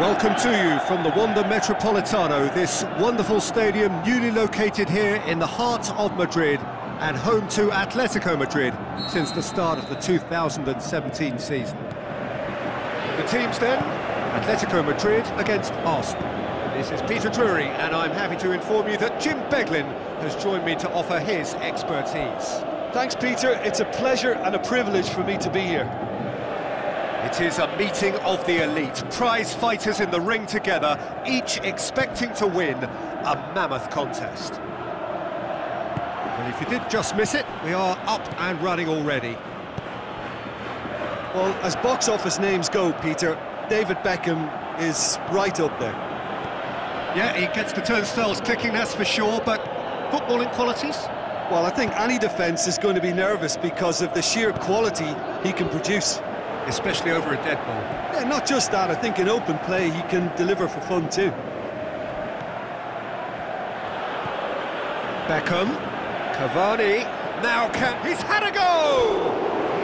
Welcome to you from the Wanda Metropolitano, this wonderful stadium newly located here in the heart of Madrid and home to Atletico Madrid since the start of the 2017 season. The teams then, Atletico Madrid against Arsenal. This is Peter Drury and I'm happy to inform you that Jim Beglin has joined me to offer his expertise. Thanks, Peter. It's a pleasure and a privilege for me to be here. It is a meeting of the elite, prize fighters in the ring together, each expecting to win a mammoth contest. Well, if you did just miss it, we are up and running already. Well, as box office names go, Peter, David Beckham is right up there. Yeah, he gets the turnstiles clicking, that's for sure, but footballing qualities? Well, I think any defence is going to be nervous because of the sheer quality he can produce. Especially over a dead ball. Yeah, not just that, I think in open play he can deliver for fun too. Beckham, Cavani, now can... He's had a go!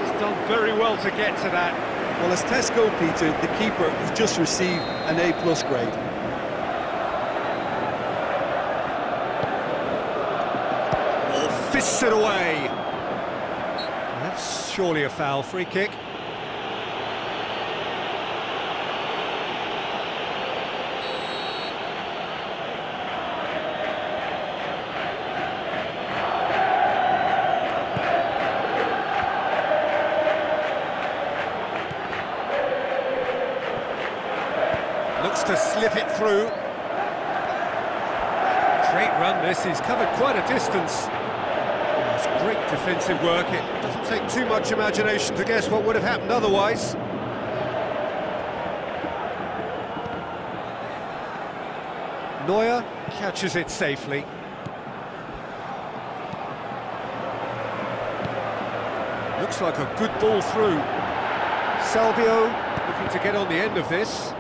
He's done very well to get to that. Well, as Tesco, Peter, the keeper has just received an A-plus grade. Oh, fists it away. That's surely a foul, free kick. To slip it through. Great run this, he's covered quite a distance. It's great defensive work, it doesn't take too much imagination to guess what would have happened otherwise. Neuer catches it safely. Looks like a good ball through. Salvio looking to get on the end of this.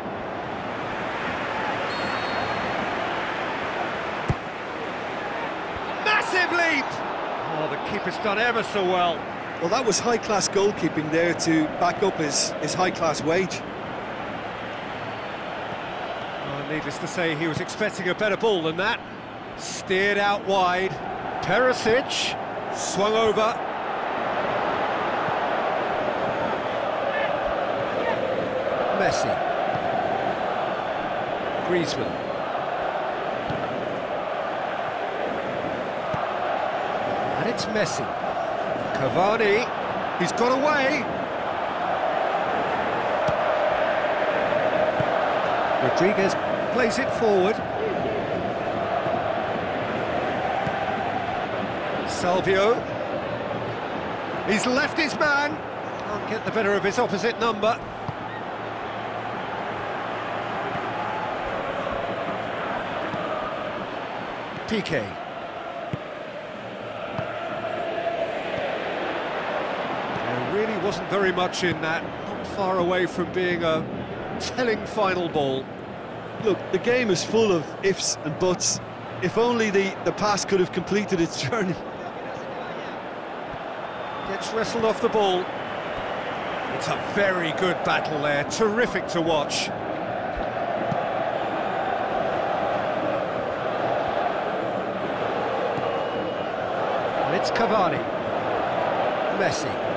Massive leap! Oh, the keeper's done ever so well. Well, that was high-class goalkeeping there to back up his, his high-class wage. Oh, needless to say, he was expecting a better ball than that. Steered out wide. Perisic swung over. Messi. Griezmann. Messi. Cavani. He's got away. Rodriguez plays it forward. Salvio. He's left his man. Can't get the better of his opposite number. PK. There really wasn't very much in that, not far away from being a telling final ball. Look, the game is full of ifs and buts. If only the, the pass could have completed its journey. Gets wrestled off the ball. It's a very good battle there, terrific to watch. It's Cavani. Messi.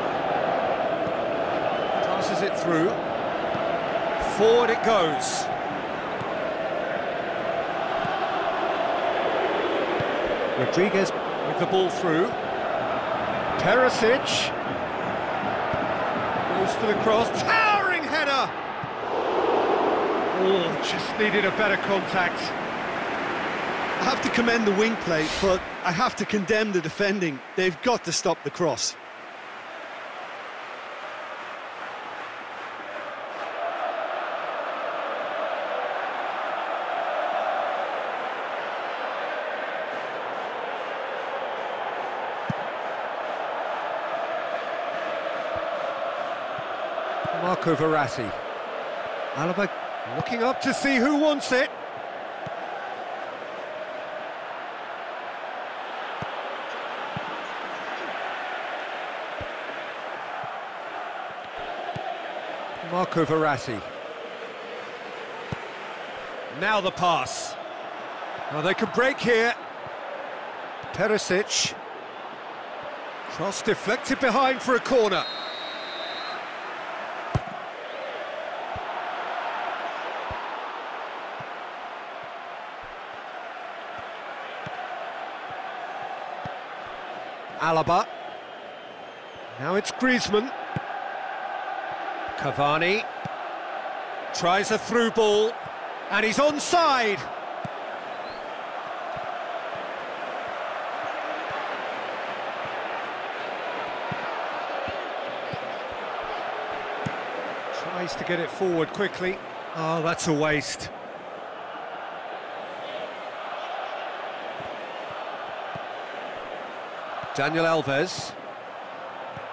Through. Forward it goes. Rodriguez with the ball through. Perisic goes for the cross. Towering header! Oh, just needed a better contact. I have to commend the wing play, but I have to condemn the defending. They've got to stop the cross. Marco Verratti. Alaba looking up to see who wants it. Marco Verratti. Now the pass. Now they can break here. Perisic. Cross deflected behind for a corner. Alaba. Now it's Griezmann. Cavani. Tries a through ball. And he's onside. Tries to get it forward quickly. Oh, that's a waste. Daniel Alves.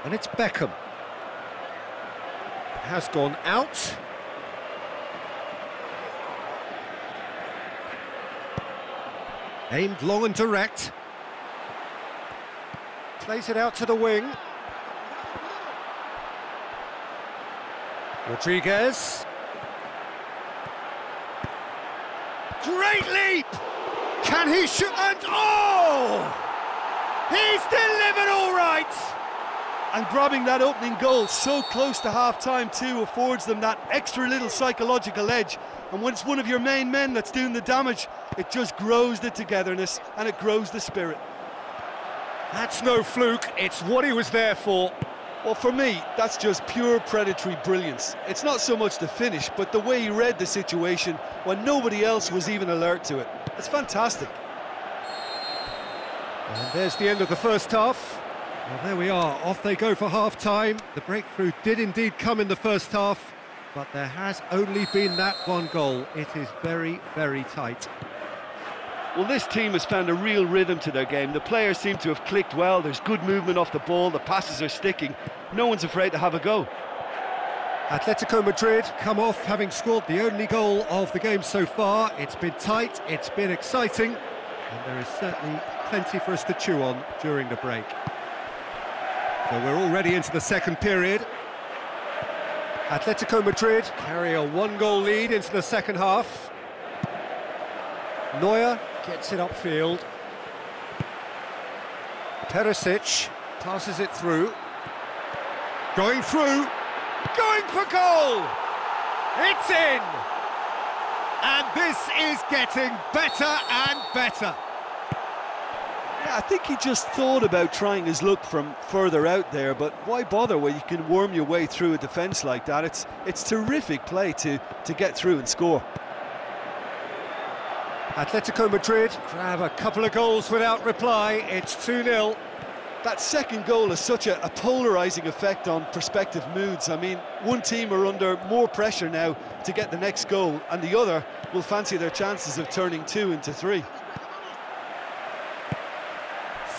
And it's Beckham. Has gone out. Aimed long and direct. Plays it out to the wing. Rodriguez. Great leap! Can he shoot? And oh! He's delivered all right! And grabbing that opening goal so close to half-time too affords them that extra little psychological edge. And when it's one of your main men that's doing the damage, it just grows the togetherness and it grows the spirit. That's no fluke, it's what he was there for. Well, for me, that's just pure predatory brilliance. It's not so much the finish, but the way he read the situation when nobody else was even alert to it. It's fantastic. And there's the end of the first half. Well, there we are, off they go for half-time. The breakthrough did indeed come in the first half, but there has only been that one goal. It is very, very tight. Well, this team has found a real rhythm to their game. The players seem to have clicked well. There's good movement off the ball. The passes are sticking. No one's afraid to have a go. Atletico Madrid come off having scored the only goal of the game so far. It's been tight, it's been exciting, and there is certainly plenty for us to chew on during the break. So we're already into the second period. Atletico Madrid carry a one-goal lead into the second half. Neuer gets it upfield. Perisic passes it through. Going through, going for goal! It's in! And this is getting better and better. Yeah, I think he just thought about trying his luck from further out there, but why bother when you can worm your way through a defence like that? It's it's terrific play to, to get through and score. Atletico Madrid grab a couple of goals without reply. It's 2-0. That second goal has such a, a polarising effect on prospective moods. I mean, one team are under more pressure now to get the next goal, and the other will fancy their chances of turning two into three.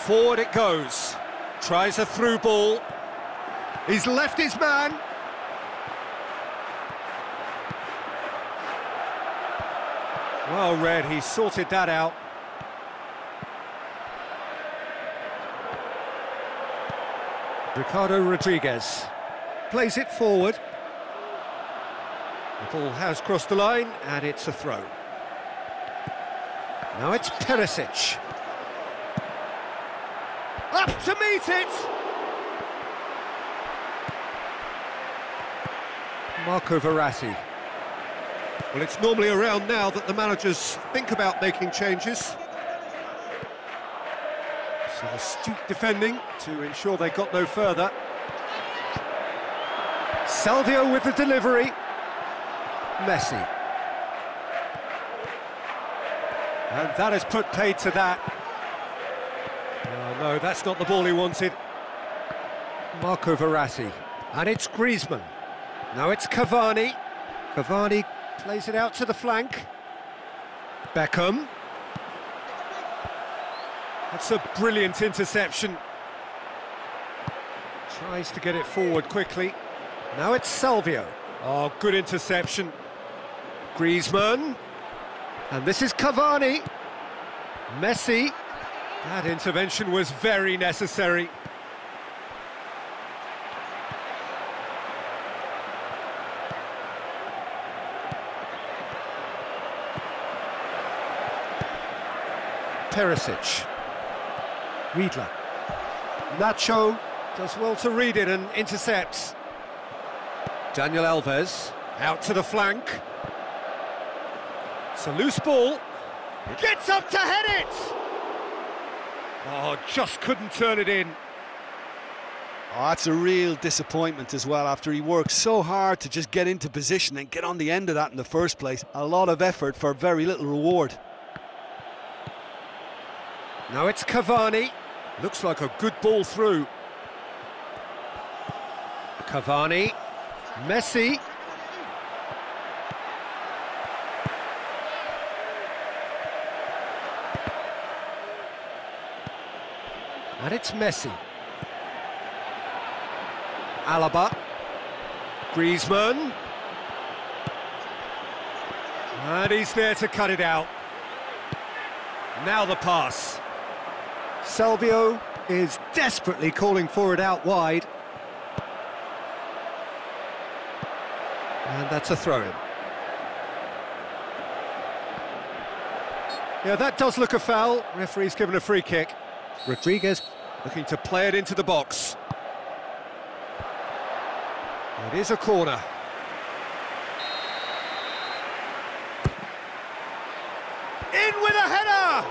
Forward it goes. Tries a through ball. He's left his man. Well read, he sorted that out. Ricardo Rodriguez plays it forward. The ball has crossed the line and it's a throw. Now it's Perisic. Up to meet it! Marco Verratti. Well, it's normally around now that the managers think about making changes. So astute defending to ensure they got no further. Salvio with the delivery. Messi. And that has put paid to that. That's not the ball he wanted. Marco Verratti. And it's Griezmann. Now it's Cavani. Cavani plays it out to the flank. Beckham. That's a brilliant interception. Tries to get it forward quickly. Now it's Salvio. Oh, good interception. Griezmann. And this is Cavani. Messi. That intervention was very necessary. Perisic. Riedler. Nacho does well to read it and intercepts. Daniel Alves out to the flank. It's a loose ball. Gets up to head it! Oh, just couldn't turn it in. Oh, that's a real disappointment as well after he worked so hard to just get into position and get on the end of that in the first place. A lot of effort for very little reward. Now it's Cavani. Looks like a good ball through. Cavani. Messi. And it's Messi. Alaba. Griezmann. And he's there to cut it out. Now the pass. Salvio is desperately calling for it out wide. And that's a throw-in. Yeah, that does look a foul. Referee's given a free kick. Rodriguez looking to play it into the box. It is a corner. In with a header!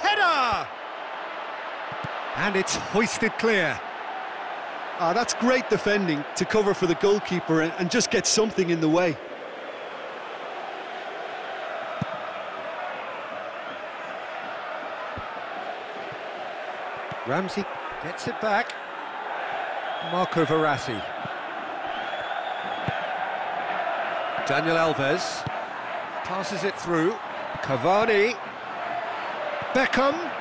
Header! And it's hoisted clear. Ah, that's great defending to cover for the goalkeeper and, just get something in the way. Ramsey gets it back. Marco Verratti. Daniel Alves passes it through. Cavani. Beckham.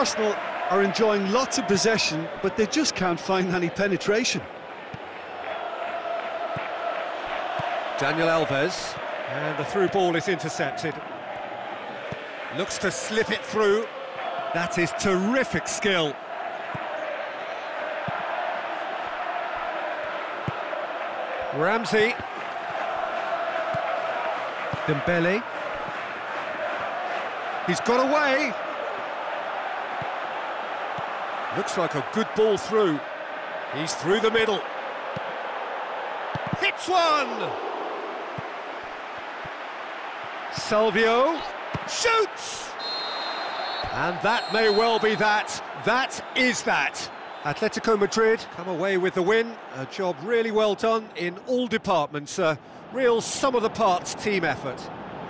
Arsenal are enjoying lots of possession, but they just can't find any penetration. Daniel Alves. And the through ball is intercepted. Looks to slip it through. That is terrific skill. Ramsey. Dembele. He's got away. Looks like a good ball through. He's through the middle. Hits one! Salvio shoots! And that may well be that. That is that. Atletico Madrid come away with the win. A job really well done in all departments. A real sum-of-the-parts team effort.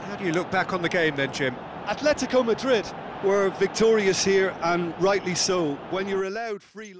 How do you look back on the game then, Jim? Atletico Madrid were victorious here, and rightly so. When you're allowed free...